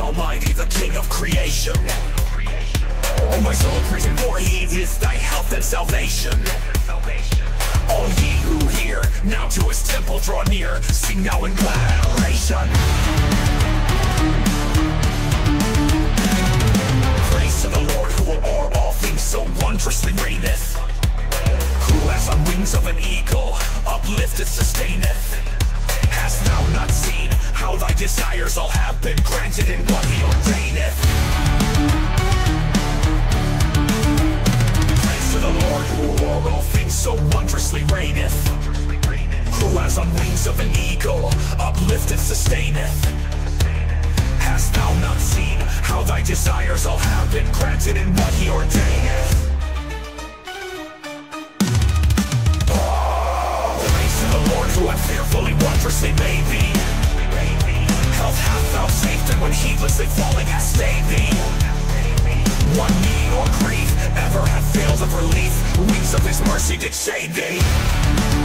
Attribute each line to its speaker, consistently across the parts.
Speaker 1: Almighty, the King of creation. Oh, my soul praising for He is thy health and salvation. All ye who hear, now to His temple draw near. Sing now in glad adoration. Praise to the Lord who o'er all things so wondrously reigneth. Who as on wings of an eagle uplifteth, sustaineth. Hast thou not seen how thy desires all have been granted in what he ordaineth? Praise to the Lord who o'er all things so wondrously reigneth. Who as on wings of an eagle uplifteth, sustaineth. Hast thou not seen how thy desires all have been granted in what he ordaineth? Wondrously thee. Health hath thou saved, and when heedlessly falling hast stayed thee. One need or grief ever hath failed of relief. Wings of his mercy did shade thee.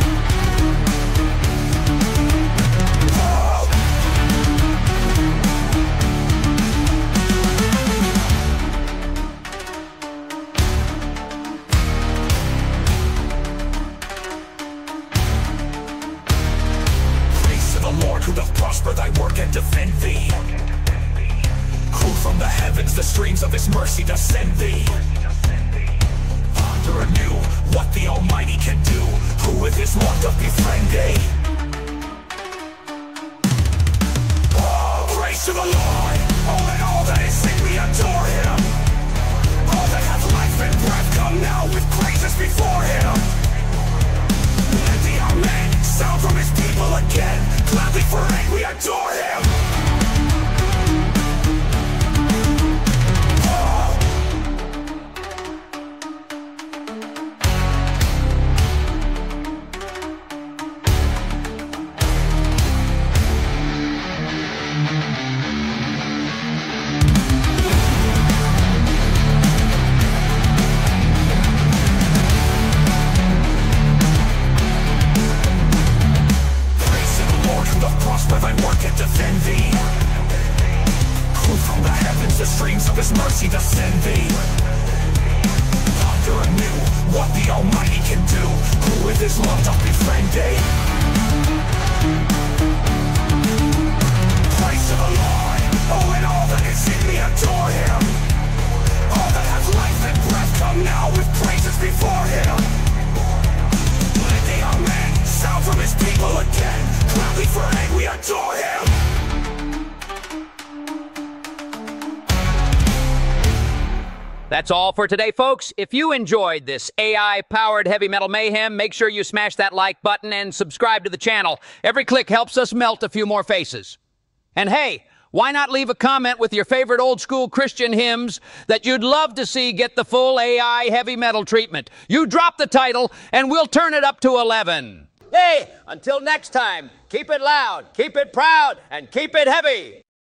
Speaker 1: Prosper thy work and defend thee. Who from the heavens the streams of his mercy doth send thee. Ponder anew what the Almighty can do, who with his love doth befriend thee. Oh, praise to the Lord! All in all that is in we adore him. All that hath life and breath come now with praises before him. People again. Gladly for aid we adore the the streams of his mercy doth send thee. Ponder anew what the Almighty can do, who with his love doth befriend thee.
Speaker 2: That's all for today, folks. If you enjoyed this AI powered heavy metal mayhem, make sure you smash that like button and subscribe to the channel. Every click helps us melt a few more faces. And hey, why not leave a comment with your favorite old school Christian hymns that you'd love to see get the full AI heavy metal treatment? You drop the title and we'll turn it up to 11. Hey, until next time, keep it loud, keep it proud, and keep it heavy.